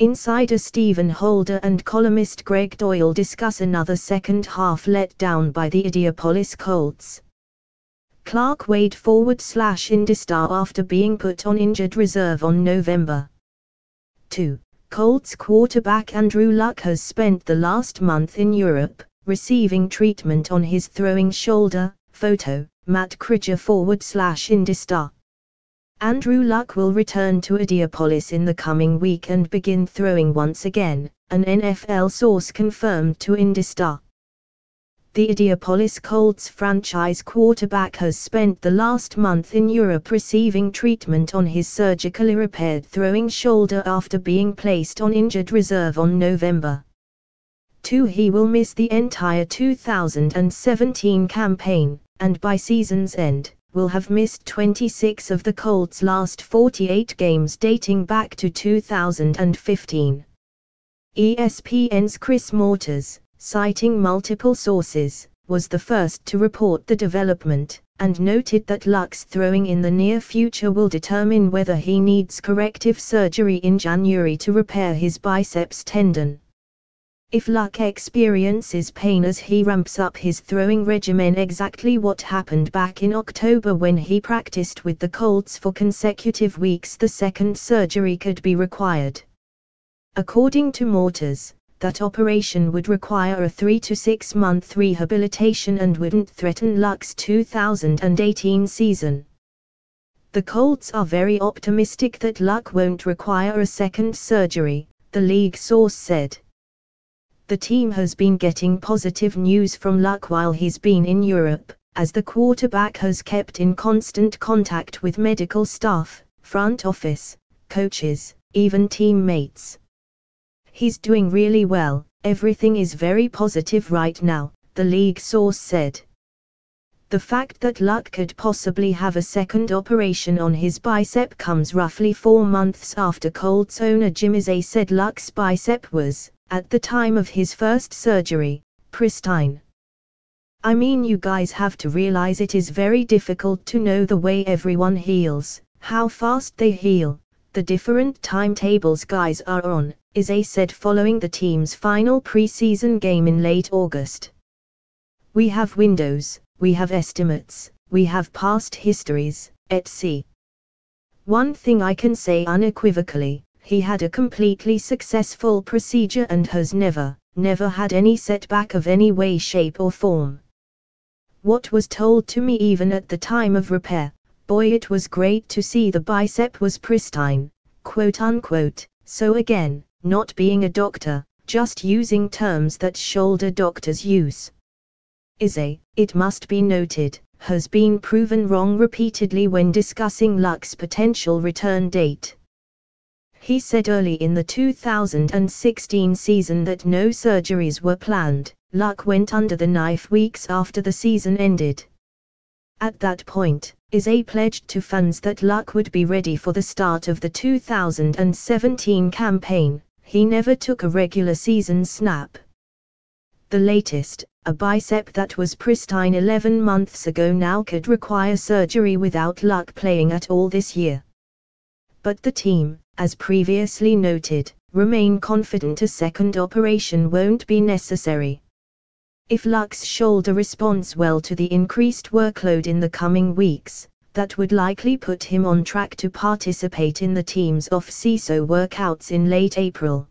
Insider Stephen Holder and columnist Gregg Doyel discuss another second half letdown by the Indianapolis Colts. Clark Wade forward slash IndyStar after being put on injured reserve on November 2. Colts quarterback Andrew Luck has spent the last month in Europe, receiving treatment on his throwing shoulder. Photo, Matt Kryger forward slash IndyStar. Andrew Luck will return to Indianapolis in the coming week and begin throwing once again, an NFL source confirmed to IndyStar the Indianapolis Colts franchise quarterback has spent the last month in Europe receiving treatment on his surgically repaired throwing shoulder after being placed on injured reserve on November 2. He will miss the entire 2017 campaign, and by season's end, will have missed 26 of the Colts' last 48 games dating back to 2015. ESPN's Chris Mortensen citing multiple sources, was the first to report the development, and noted that Luck's throwing in the near future will determine whether he needs corrective surgery in January to repair his biceps tendon. If Luck experiences pain as he ramps up his throwing regimen exactly what happened back in October when he practiced with the Colts for consecutive weeks the second surgery could be required. According to Mortensen, that operation would require a 3 to 6 month rehabilitation and wouldn't threaten Luck's 2018 season. The Colts are very optimistic that Luck won't require a second surgery, the league source said. The team has been getting positive news from Luck while he's been in Europe, as the quarterback has kept in constant contact with medical staff, front office, coaches, even teammates. He's doing really well, everything is very positive right now, the league source said. The fact that Luck could possibly have a second operation on his bicep comes roughly four months after Colts owner Jim Irsay said Luck's bicep was, at the time of his first surgery, pristine. I mean you guys have to realize it is very difficult to know the way everyone heals, how fast they heal, the different timetables guys are on, Irsay said following the team's final preseason game in late August. We have windows, we have estimates, we have past histories, etc. One thing I can say unequivocally, he had a completely successful procedure and has never, never had any setback of any way shape or form. What was told to me even at the time of repair, boy it was great to see the bicep was pristine, quote unquote, so again, not being a doctor, just using terms that shoulder doctors use. Irsay, it must be noted, has been proven wrong repeatedly when discussing Luck's potential return date. He said early in the 2016 season that no surgeries were planned, Luck went under the knife weeks after the season ended. At that point, Irsay pledged to fans that Luck would be ready for the start of the 2017 campaign, he never took a regular season snap. The latest, a bicep that was pristine 11 months ago now could require surgery without luck playing at all this year. But the team, as previously noted, remain confident a second operation won't be necessary. If Luck's shoulder responds well to the increased workload in the coming weeks, that would likely put him on track to participate in the team's off-season workouts in late April.